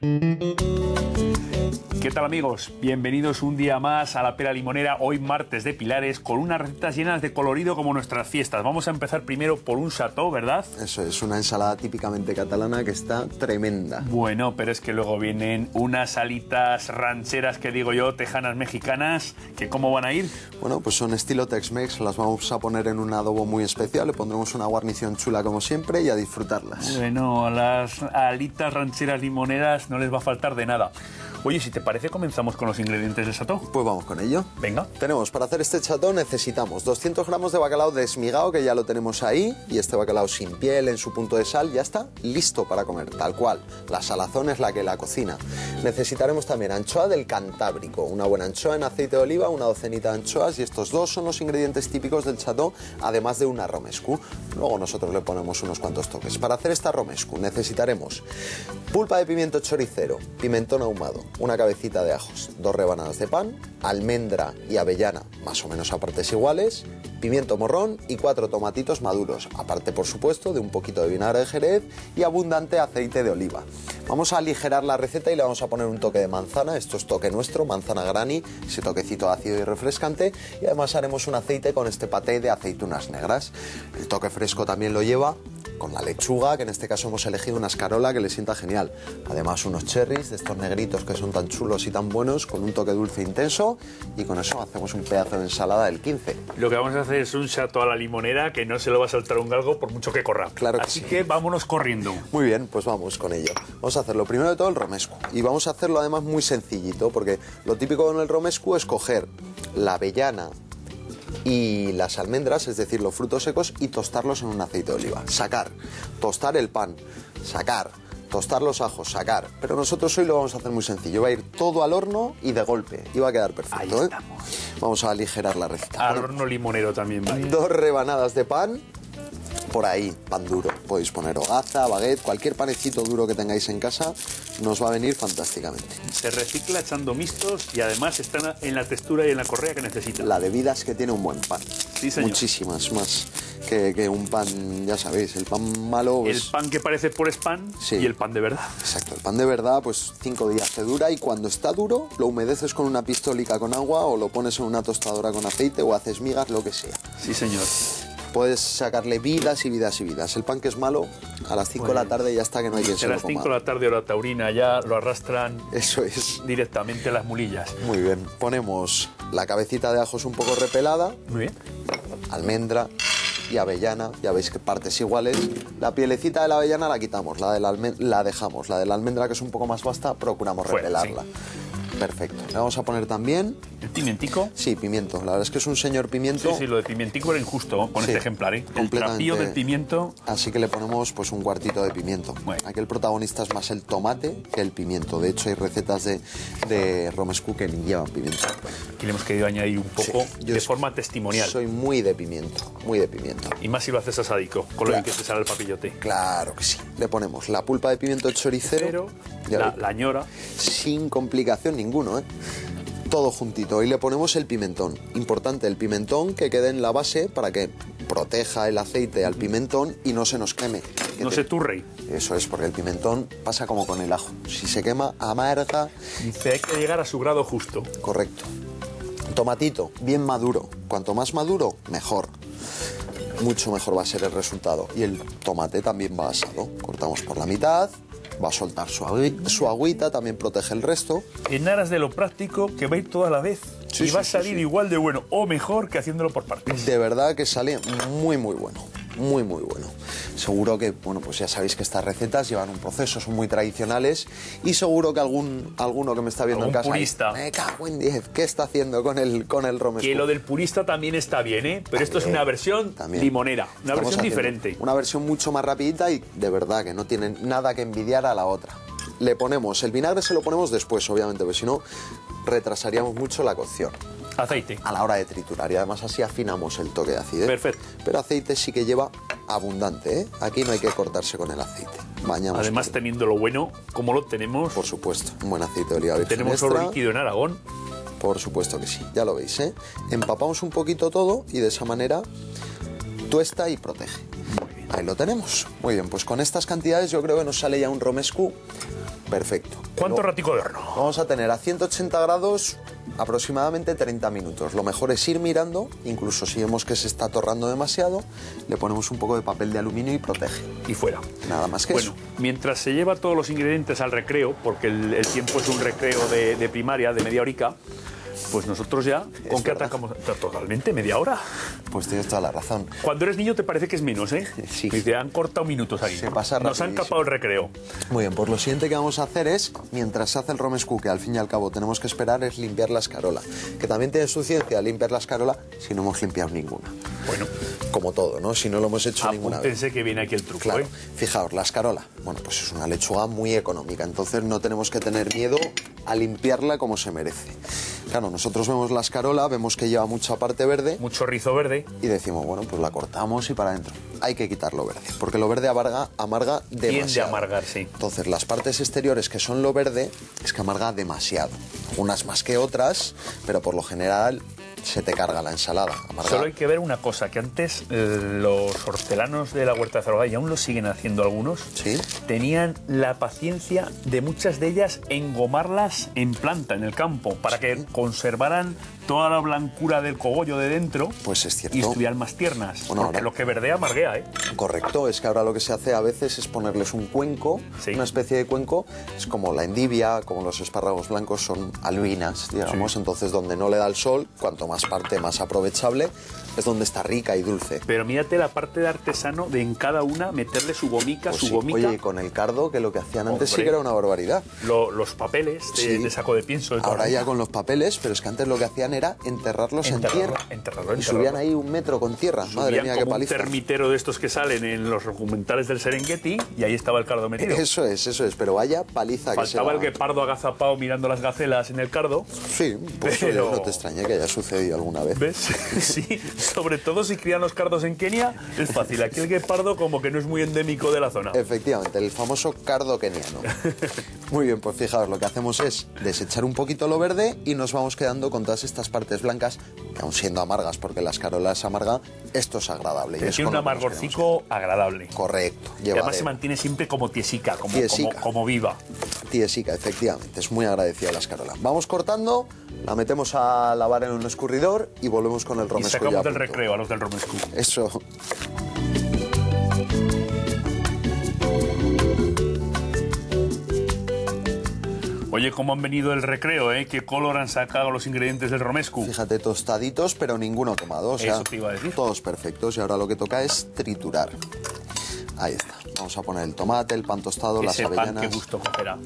Música ¿Qué tal amigos? Bienvenidos un día más a la Pera Limonera, hoy martes de Pilares, con unas recetas llenas de colorido como nuestras fiestas. Vamos a empezar primero por un chateau, ¿verdad? Eso es, una ensalada típicamente catalana que está tremenda. Bueno, pero es que luego vienen unas alitas rancheras que digo yo, tejanas mexicanas, que ¿cómo van a ir? Bueno, pues son estilo Tex-Mex, las vamos a poner en un adobo muy especial, le pondremos una guarnición chula como siempre y a disfrutarlas. Bueno, a las alitas rancheras limoneras no les va a faltar de nada. Oye, si te parece, comenzamos con los ingredientes del chateau. Pues vamos con ello. Venga. Tenemos, para hacer este chateau necesitamos 200 gramos de bacalao desmigado, que ya lo tenemos ahí, y este bacalao sin piel, en su punto de sal, ya está listo para comer, tal cual. La salazón es la que la cocina. Necesitaremos también anchoa del Cantábrico, una buena anchoa en aceite de oliva, una docenita de anchoas, y estos dos son los ingredientes típicos del chateau, además de una romescu. Luego nosotros le ponemos unos cuantos toques. Para hacer esta romescu necesitaremos pulpa de pimiento choricero, pimentón ahumado, una cabecita de ajos, dos rebanadas de pan, almendra y avellana, más o menos a partes iguales, pimiento morrón y cuatro tomatitos maduros, aparte por supuesto de un poquito de vinagre de jerez y abundante aceite de oliva. Vamos a aligerar la receta y le vamos a poner un toque de manzana, esto es toque nuestro, manzana granny, ese toquecito ácido y refrescante y además haremos un aceite con este paté de aceitunas negras. El toque fresco también lo lleva con la lechuga, que en este caso hemos elegido una escarola que le sienta genial. Además unos cherries de estos negritos que son tan chulos y tan buenos, con un toque dulce intenso y con eso hacemos un pedazo de ensalada del 15. Lo que vamos a hacer es un chato a la limonera que no se lo va a saltar un galgo por mucho que corra. Claro que Así sí. que vámonos corriendo. Muy bien, pues vamos con ello. Vamos a hacerlo primero de todo el romescu. Y vamos a hacerlo además muy sencillito, porque lo típico con el romescu es coger la avellana y las almendras, es decir, los frutos secos, y tostarlos en un aceite de oliva. Sacar, tostar el pan, sacar, tostar los ajos, sacar. Pero nosotros hoy lo vamos a hacer muy sencillo. Va a ir todo al horno y de golpe. Y va a quedar perfecto. Ahí ¿eh? Vamos a aligerar la receta. Al Bueno, horno limonero también va. dos rebanadas de pan por ahí, pan duro. Podéis poner hogaza, baguette, cualquier panecito duro que tengáis en casa, nos va a venir fantásticamente. Se recicla echando mixtos y además están en la textura y en la correa que necesita. La de vidas que tiene un buen pan. Sí, señor. Muchísimas más que, que un pan, ya sabéis, el pan malo. El pan que parece por pan Sí. y el pan de verdad. Exacto, el pan de verdad, pues cinco días te dura y cuando está duro lo humedeces con una pistolica con agua o lo pones en una tostadora con aceite o haces migas, lo que sea. Sí, señor. Puedes sacarle vidas y vidas y vidas. El pan que es malo, a las 5 de la tarde ya está que no hay quien A se lo las 5 coma. de la tarde hora taurina ya lo arrastran Eso es. directamente a las mulillas. Muy bien. Ponemos la cabecita de ajos un poco repelada, Muy bien. almendra y avellana, ya veis que partes iguales. La pielecita de la avellana la quitamos, la, de la, la dejamos. La de la almendra, que es un poco más vasta, procuramos Fuera, repelarla. Perfecto. Le vamos a poner también, El pimientico. sí, pimiento. La verdad es que es un señor pimiento. Sí, sí, lo de pimientico era injusto con Sí, este ejemplar, ¿eh? El trapío del pimiento. Así que le ponemos pues un cuartito de pimiento. Bueno. Aquí el protagonista es más el tomate que el pimiento. De hecho, hay recetas de, de romescu que ni llevan pimiento. que le hemos querido añadir un poco Sí, de forma testimonial. Soy muy de pimiento, muy de pimiento. Y más si lo haces asadico, con lo Claro. que te sale el papillote. Claro que sí. Le ponemos la pulpa de pimiento choricero, Pero la, la ñora, sin complicación ninguno, ¿eh? Todo juntito. Y le ponemos el pimentón. Importante, el pimentón que quede en la base para que proteja el aceite al pimentón y no se nos queme. Que no te- se turre. Eso es, porque el pimentón pasa como con el ajo. Si se quema, amarga. Dice, hay que llegar a su grado justo. Correcto. Tomatito, bien maduro. Cuanto más maduro, mejor. Mucho mejor va a ser el resultado. Y el tomate también va asado. Cortamos por la mitad. Va a soltar su, agui- su agüita, también protege el resto. En aras de lo práctico, que va a ir toda la vez. Sí, y va a salir sí. igual de bueno o mejor que haciéndolo por partes. De verdad que sale muy, muy bueno. Muy, muy bueno. Seguro que, bueno, pues ya sabéis que estas recetas llevan un proceso, son muy tradicionales y seguro que algún, alguno que me está viendo en casa... purista. Me cago en 10, ¿qué está haciendo con el, con el romesco? Que lo del purista también está bien, ¿eh? Pero esto es una versión También. limonera, una Estamos versión diferente. Una versión mucho más rapidita y de verdad que no tiene nada que envidiar a la otra. Le ponemos, el vinagre se lo ponemos después, obviamente, porque si no retrasaríamos mucho la cocción Aceite. a la hora de triturar y además así afinamos el toque de acidez. Perfecto. Pero aceite sí que lleva abundante, ¿eh? Aquí no hay que cortarse con el aceite. Bañamos. Además, teniendo lo bueno, como lo tenemos, por supuesto, un buen aceite de oliva virgen tenemos extra. oro líquido en Aragón. Por supuesto que sí, ya lo veis, ¿eh? Empapamos un poquito todo y de esa manera tuesta y protege. Ahí lo tenemos. Muy bien, pues con estas cantidades yo creo que nos sale ya un romescu perfecto. ¿Cuánto Luego ratico de horno? Vamos a tener a 180 grados aproximadamente 30 minutos. Lo mejor es ir mirando, incluso si vemos que se está torrando demasiado, le ponemos un poco de papel de aluminio y protege. Y fuera. Nada más que Bueno, eso. mientras se lleva todos los ingredientes al recreo, porque el, el tiempo es un recreo de, de primaria, de media horica, pues nosotros ya, ¿con qué atacamos? Totalmente, media hora. Pues tienes toda la razón. Cuando eres niño te parece que es menos, ¿eh? Sí. Dice, han cortado minutos aquí. Se pasa Nos han capado el recreo. Muy bien, pues lo siguiente que vamos a hacer es, mientras se hace el romescu, que al fin y al cabo tenemos que esperar, es limpiar la escarola. Que también tiene su ciencia limpiar la escarola si no hemos limpiado ninguna. Bueno, Como todo, ¿no? Si no lo hemos hecho ninguna vez. apúntense que viene aquí el truco, Claro, ¿eh? fijaos, la escarola, bueno, pues es una lechuga muy económica, entonces no tenemos que tener miedo a limpiarla como se merece. Claro, nosotros vemos la escarola, vemos que lleva mucha parte verde Mucho rizo verde. y decimos, bueno, pues la cortamos y para adentro. Hay que quitar lo verde, porque lo verde amarga, amarga demasiado. Tiende a amargar, sí. Entonces, las partes exteriores que son lo verde es que amarga demasiado. Unas más que otras, pero por lo general se te carga la ensalada. Amarga. Solo hay que ver una cosa, que antes eh, los hortelanos de la huerta de Zaragoza, y aún lo siguen haciendo algunos, Sí. tenían la paciencia de muchas de ellas engomarlas en planta, en el campo, para que conservaran toda la blancura del cogollo de dentro Pues es cierto. y estuvieran más tiernas. Bueno, porque ahora- lo que verdea amarguea, ¿eh? Correcto, es que ahora lo que se hace a veces es ponerles un cuenco, Sí. una especie de cuenco, es como la endivia, como los espárragos blancos son albinas, digamos, Sí. entonces donde no le da el sol, cuanto más parte más aprovechable, es donde está rica y dulce. Pero mírate la parte de artesano de en cada una meterle su gomica, Pues su sí, gomica, Oye, y con el cardo, que lo que hacían antes sí que era una barbaridad. lo- los papeles de, Sí. de saco de pienso. de Ahora ya con los papeles, pero es que antes lo que hacían era enterrarlos en tierra. enterrarlo, y enterrarlo. subían ahí un metro con tierra. Madre mía, qué como un paliza. termitero de estos que salen en los documentales del Serengeti y ahí estaba el cardo metido. Eso es, eso es, pero vaya paliza que se Faltaba el guepardo agazapado mirando las gacelas en el cardo. Sí, pues Pero- no te extraña que haya sucedido alguna vez. ¿Ves? Sí, sobre todo si crían los cardos en Kenia, es fácil. Aquí el guepardo como que no es muy endémico de la zona. Efectivamente, el famoso cardo keniano. Muy bien, pues fijaos, lo que hacemos es desechar un poquito lo verde y nos vamos quedando con todas estas partes blancas, que aún siendo amargas, porque la escarola es amarga, esto es agradable. y es Tiene un amargorcico agradable. Correcto, Y además se mantiene siempre como tiesica, como, Tiesica. como, como viva. tiesica, efectivamente, es muy agradecida la escarola. Vamos cortando, la metemos a lavar en un escurridor y volvemos con el romesco recreo a los del romescu. Eso. Oye, ¿cómo han venido el recreo, eh? ¿Qué color han sacado los ingredientes del romescu? Fíjate, tostaditos, pero ninguno quemado. O sea, Eso te iba a decir. Todos perfectos. Y ahora lo que toca es triturar. Ahí está. Vamos a poner el tomate, el pan tostado, las Ese pan, avellanas. qué gusto cogerá.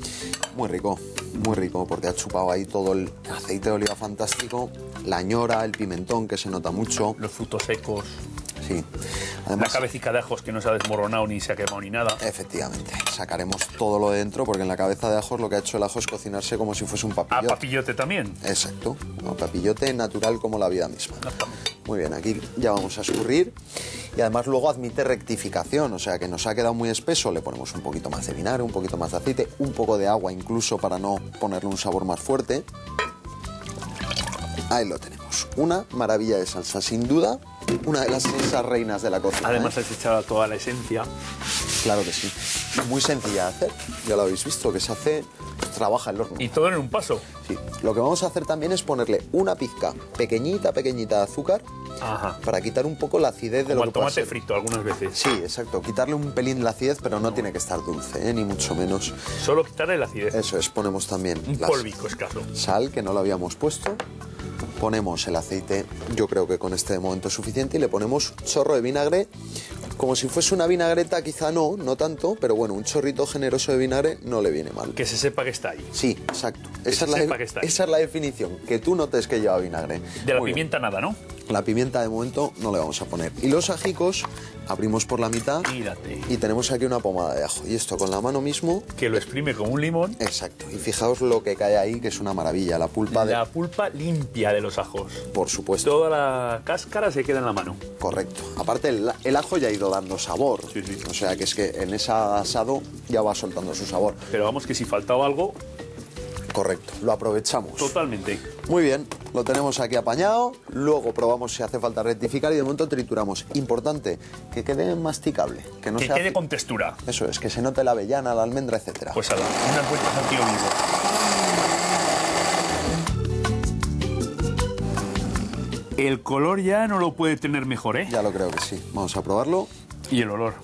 Muy rico, muy rico, porque ha chupado ahí todo el aceite de oliva fantástico, la ñora, el pimentón, que se nota mucho. Los frutos secos, Sí. la Además, cabecita de ajos que no se ha desmoronado ni se ha quemado ni nada. efectivamente, sacaremos todo lo de dentro, porque en la cabeza de ajos lo que ha hecho el ajo es cocinarse como si fuese un A papillote. papillote también. Exacto, un papillote natural como la vida misma. Muy bien, aquí ya vamos a escurrir y además luego admite rectificación, o sea que nos ha quedado muy espeso, le ponemos un poquito más de vinagre, un poquito más de aceite, un poco de agua incluso para no ponerle un sabor más fuerte. Ahí lo tenemos, una maravilla de salsa, sin duda, una de las salsas reinas de la cocina. Además ¿eh? has echado toda la esencia. Claro que sí. Muy sencilla de hacer, ya lo habéis visto, que se hace, trabaja el horno. Y todo en un paso. Sí. Lo que vamos a hacer también es ponerle una pizca pequeñita, pequeñita de azúcar Ajá. para quitar un poco la acidez de Como lo el que pueda tomate frito algunas veces. Sí, exacto. Quitarle un pelín la acidez, pero no tiene que estar dulce, ¿eh? ni mucho menos. Solo quitarle la acidez. Eso es, ponemos también Un las- polvico escaso. sal, que no lo habíamos puesto. Ponemos el aceite, yo creo que con este de momento es suficiente, y le ponemos chorro de vinagre, como si fuese una vinagreta, quizá no, no tanto, pero bueno, un chorrito generoso de vinagre no le viene mal. Que se sepa que está ahí. Sí, exacto. Esa se es, la, sepa que está ahí. esa es la definición, que tú notes que lleva vinagre. De la Muy bien. pimienta nada, ¿no? La pimienta de momento no le vamos a poner. Y los ajicos abrimos por la mitad Mírate. y tenemos aquí una pomada de ajo. Y esto con la mano mismo, Que lo exprime como un limón. exacto. Y fijaos lo que cae ahí, que es una maravilla. La pulpa de... La pulpa limpia de los ajos. Por supuesto. Toda la cáscara se queda en la mano. Correcto. Aparte, el, el ajo ya ha ido dando sabor. Sí, sí. O sea que es que en ese asado ya va soltando su sabor. Pero vamos que si faltaba algo, Correcto, lo aprovechamos. Totalmente. Muy bien, lo tenemos aquí apañado, luego probamos si hace falta rectificar y de momento trituramos. Importante, que quede masticable, que no que sea- quede con textura. Eso es, que se note la avellana, la almendra, etcétera. Pues a dar unas vueltas al tío vivo. El color ya no lo puede tener mejor, ¿eh? Ya lo creo que sí. Vamos a probarlo. Y el olor.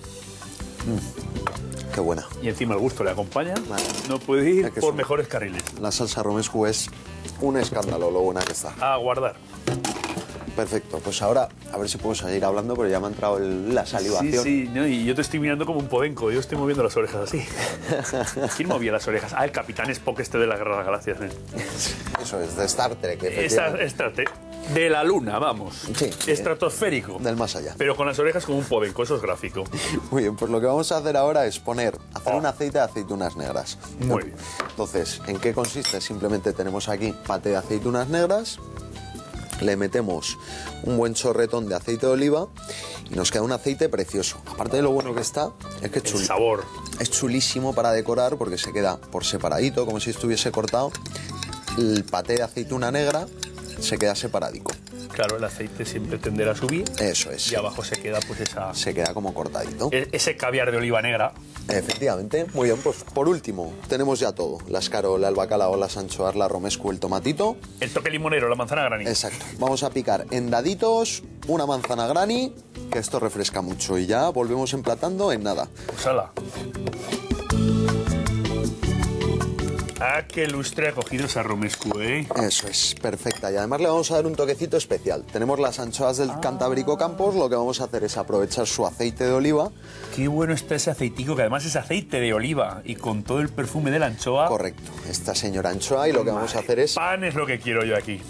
Qué buena. Y encima el gusto le acompaña. Vale. No puede ir Es que por mejores carriles. La salsa romescu es un escándalo lo buena que está. A guardar. Perfecto, pues ahora a ver si puedo seguir hablando, pero ya me ha entrado el- la salivación. Sí, sí, no, y yo te estoy mirando como un podenco. Yo estoy moviendo las orejas así. ¿Quién movía las orejas? Ah, el capitán Spock este de la Guerra de las Galaxias. ¿eh? Eso es, de Star Trek, efectivamente. esta te- de la luna, vamos. Sí. Estratosférico. Del más allá. Pero con las orejas como un podenco, eso es gráfico. Muy bien, pues lo que vamos a hacer ahora es poner, hacer Oh. un aceite de aceitunas negras. Muy bien. Entonces, ¿en qué consiste? Simplemente tenemos aquí paté de aceitunas negras, le metemos un buen chorretón de aceite de oliva y nos queda un aceite precioso. Aparte de lo bueno que está, es que es El chul- sabor. es chulísimo para decorar porque se queda por separadito, como si estuviese cortado. El paté de aceituna negra se queda separadico. Claro, el aceite siempre tenderá a subir Eso es. y abajo se queda pues esa, Se queda como cortadito. e- ese caviar de oliva negra. Efectivamente. Muy bien, pues por último, tenemos ya todo. La escarola, el bacalao, las anchoas, la romescu, el tomatito. El toque limonero, la manzana granny. Exacto. Vamos a picar en daditos una manzana granny, que esto refresca mucho. Y ya volvemos emplatando en nada. Pues ala. Ah, qué lustre ha cogido esa romescu, ¿eh? Eso es, perfecta. Y además le vamos a dar un toquecito especial. Tenemos las anchoas del Cantábrico Campos. Lo que vamos a hacer es aprovechar su aceite de oliva. Qué bueno está ese aceitico, que además es aceite de oliva y con todo el perfume de la anchoa. Correcto. Esta señora anchoa. Y lo que vamos a hacer es Pan es lo que quiero yo aquí.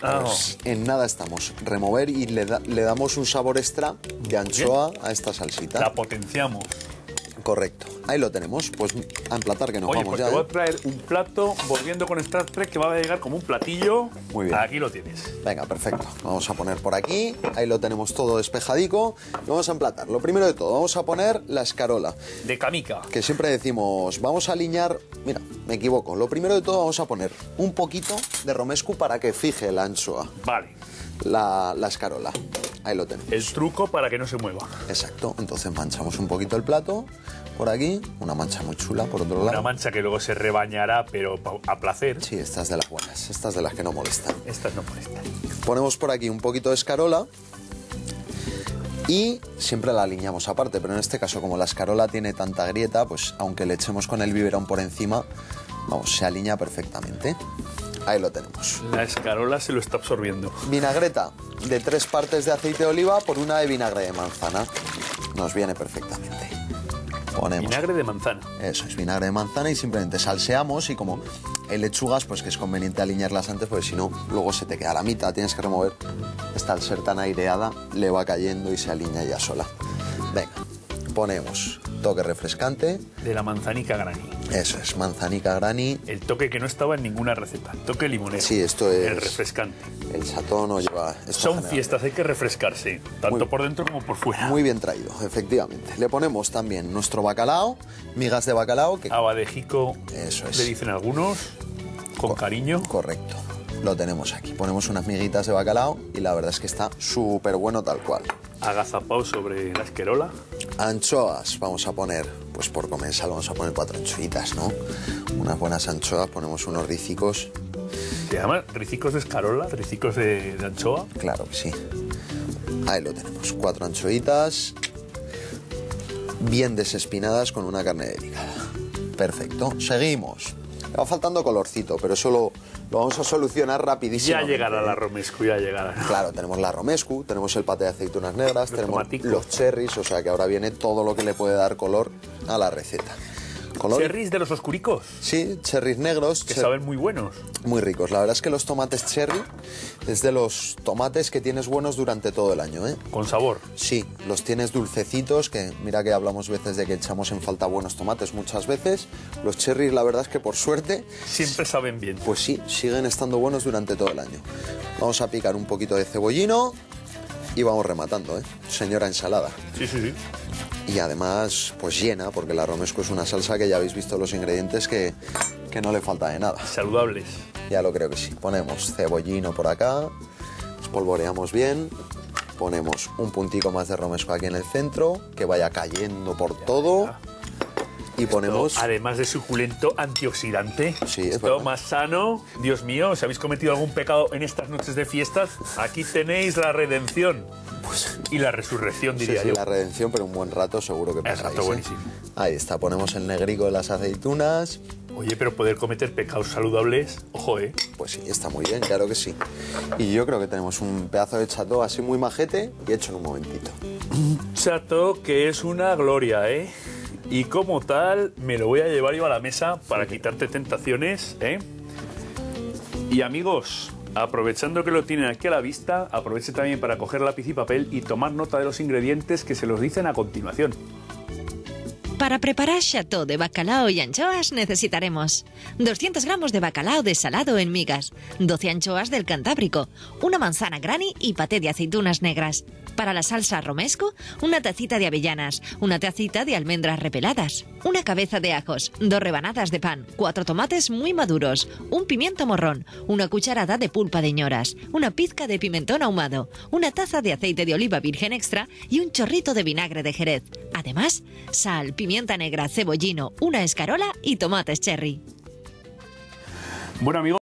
Ah, Pues en nada estamos. Remover y le, da- le damos un sabor extra de anchoa a esta salsita. la potenciamos. Correcto. Ahí lo tenemos. Pues a emplatar que nos Oye, vamos pues ya. te voy ¿eh? a traer un plato, volviendo con Star Trek, que va a llegar como un platillo. Muy bien. Aquí lo tienes. Venga, perfecto. Vamos a poner por aquí. Ahí lo tenemos todo despejadico. Y vamos a emplatar. Lo primero de todo, vamos a poner la escarola. De camica. Que siempre decimos, vamos a alinear. Mira, me equivoco. Lo primero de todo, vamos a poner un poquito de romescu para que fije la anchoa, Vale. la, la escarola. Ahí lo tenemos. El truco para que no se mueva. Exacto. Entonces manchamos un poquito el plato por aquí. Una mancha muy chula por otro Una lado. mancha que luego se rebañará, pero a placer. Sí, estas de las buenas. Estas de las que no molestan. Estas no molestan. Ponemos por aquí un poquito de escarola y siempre la alineamos aparte, pero en este caso como la escarola tiene tanta grieta, pues aunque le echemos con el biberón por encima, vamos, se alinea perfectamente. Ahí lo tenemos. La escarola se lo está absorbiendo. Vinagreta de tres partes de aceite de oliva por una de vinagre de manzana. Nos viene perfectamente. Ponemos Vinagre de manzana. eso es vinagre de manzana y simplemente salseamos y como hay lechugas, pues que es conveniente alinearlas antes porque si no, luego se te queda la mitad, tienes que remover. Esta al ser tan aireada le va cayendo y se alinea ya sola. Venga, ponemos toque refrescante, De la manzanica granny. eso es, manzanica granny, El toque que no estaba en ninguna receta. Toque limonero. Sí, esto es- El refrescante. el chatón o lleva... Son fiestas, hay que refrescarse. Tanto Muy- por dentro como por fuera. Muy bien traído, efectivamente. Le ponemos también nuestro bacalao, migas de bacalao, que Abadejico, Eso es. le dicen algunos, con cariño. Correcto. Lo tenemos aquí. Ponemos unas miguitas de bacalao y la verdad es que está súper bueno tal cual. Agazapado sobre la esquerola. Anchoas, vamos a poner, pues por comensal vamos a poner cuatro anchoitas, ¿no? Unas buenas anchoas, ponemos unos ricicos, Se llaman ricicos de escarola, ricicos de, de anchoa. claro que sí. Ahí lo tenemos, cuatro anchoitas, bien desespinadas con una carne delicada. Perfecto, seguimos. Va faltando colorcito, pero eso lo, lo vamos a solucionar rapidísimo. Ya llegará la romescu, ya llegará. Claro, tenemos la romescu, tenemos el paté de aceitunas negras, tenemos tomaticos. los cherries, o sea que ahora viene todo lo que le puede dar color a la receta. Color, Cherries de los oscuricos, Sí, cherries negros, que cher- saben muy buenos. muy ricos. La verdad es que los tomates cherry es de los tomates que tienes buenos durante todo el año, ¿eh? Con sabor. Sí, los tienes dulcecitos, que mira que hablamos veces de que echamos en falta buenos tomates muchas veces. Los cherries, la verdad es que por suerte, Siempre saben bien. pues sí, siguen estando buenos durante todo el año. Vamos a picar un poquito de cebollino y vamos rematando, ¿eh? Señora ensalada. Sí, sí, sí. Y además, pues llena, porque la romesco es una salsa que ya habéis visto los ingredientes que que no le falta de nada. Saludables. Ya lo creo que sí. Ponemos cebollino por acá, espolvoreamos bien, ponemos un puntico más de romesco aquí en el centro, que vaya cayendo por todo. Y ponemos... Además de suculento antioxidante, Sí, es esto verdad. más sano. Dios mío, si habéis cometido algún pecado en estas noches de fiestas, aquí tenéis la redención y la resurrección, Sí, diría sí, yo. la redención, pero un buen rato seguro que pasáis. rato ¿eh? buenísimo. Ahí está, ponemos el negrico de las aceitunas. Oye, pero poder cometer pecados saludables, ojo, ¿eh? Pues sí, está muy bien, claro que sí. Y yo creo que tenemos un pedazo de chato así muy majete y hecho en un momentito. Chato, que es una gloria, ¿eh? Y como tal, me lo voy a llevar yo a la mesa para quitarte tentaciones, ¿eh? Y amigos, aprovechando que lo tienen aquí a la vista, aproveche también para coger lápiz y papel y tomar nota de los ingredientes que se los dicen a continuación. Para preparar chateau de bacalao y anchoas necesitaremos 200 gramos de bacalao desalado en migas, 12 anchoas del Cantábrico, una manzana granny y paté de aceitunas negras. Para la salsa romesco, una tacita de avellanas, una tacita de almendras repeladas, una cabeza de ajos, dos rebanadas de pan, cuatro tomates muy maduros, un pimiento morrón, una cucharada de pulpa de ñoras, una pizca de pimentón ahumado, una taza de aceite de oliva virgen extra y un chorrito de vinagre de jerez. Además, sal, pimienta negra, cebollino, una escarola y tomates cherry. Bueno, amigos.